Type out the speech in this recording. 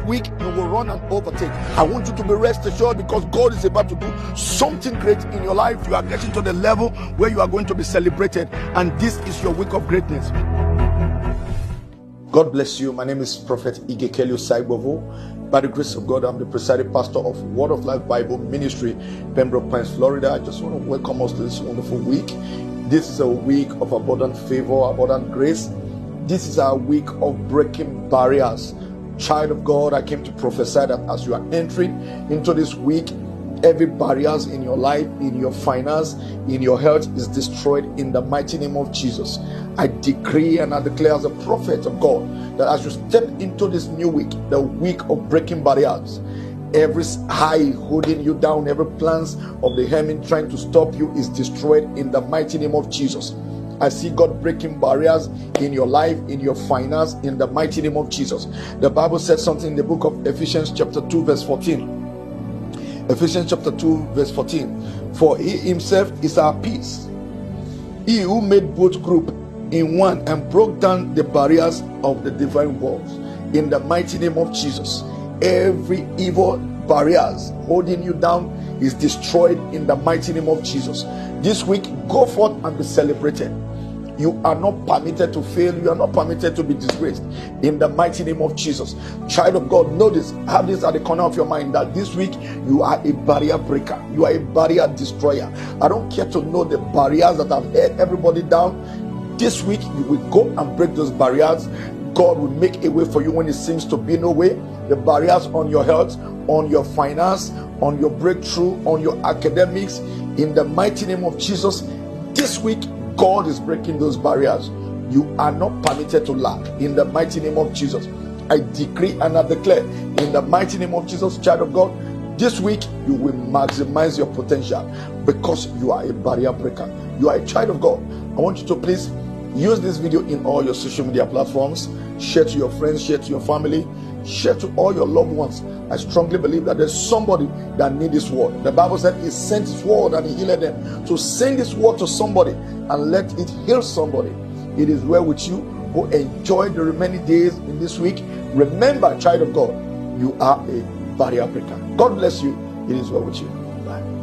week you will run and overtake. I want you to be rest assured because God is about to do something great in your life. You are getting to the level where you are going to be celebrated, and this is your week of greatness. God bless you. My name is Prophet Ige Kelly Saibovo. By the grace of God, I'm the presiding pastor of Word of Life Bible Ministry, Pembroke Pines, Florida. I just want to welcome us to this wonderful week. This is a week of abundant favor, abundant grace. This is our week of breaking barriers. Child of God, I came to prophesy that as you are entering into this week, every barriers in your life in your finance in your health is destroyed in the mighty name of jesus. I decree and i declare as a prophet of god that as you step into this new week the week of breaking barriers every high holding you down every plans of the enemy trying to stop you is destroyed in the mighty name of jesus I see God breaking barriers in your life, in your finance, in the mighty name of Jesus. The Bible said something in the book of Ephesians, chapter 2, verse 14. Ephesians chapter 2, verse 14. For he himself is our peace. He who made both group in one and broke down the barriers of the divine walls. In the mighty name of Jesus, every evil barriers holding you down is destroyed in the mighty name of Jesus. This week, go forth and be celebrated. You are not permitted to fail. You are not permitted to be disgraced. In the mighty name of Jesus. Child of God, know this. Have this at the corner of your mind that this week you are a barrier breaker. You are a barrier destroyer. I don't care to know the barriers that have held everybody down. This week you will go and break those barriers. God will make a way for you when it seems to be no way. The barriers on your health, on your finance, on your breakthrough, on your academics. In the mighty name of Jesus, this week God is breaking those barriers. You are not permitted to lack in the mighty name of Jesus. I decree and I declare in the mighty name of Jesus, child of God, this week you will maximize your potential because you are a barrier breaker. You are a child of God. I want you to please use this video in all your social media platforms, share to your friends, share to your family, share to all your loved ones. I strongly believe that there's somebody that need this word. The Bible said he sent his word and he healed them. To send this word to somebody and let it heal somebody. It is well with you who enjoy the remaining days in this week. Remember, child of God, you are a barrier breaker. God bless you. It is well with you. Bye.